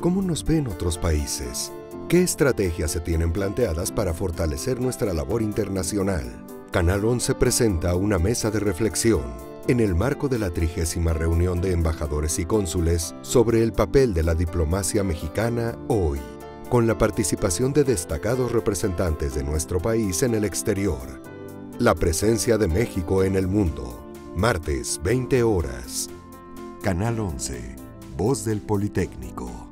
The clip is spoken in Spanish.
¿Cómo nos ven otros países? ¿Qué estrategias se tienen planteadas para fortalecer nuestra labor internacional? Canal 11 presenta una mesa de reflexión en el marco de la trigésima reunión de embajadores y cónsules sobre el papel de la diplomacia mexicana hoy, con la participación de destacados representantes de nuestro país en el exterior. La presencia de México en el mundo, martes 20 horas. Canal 11, Voz del Politécnico.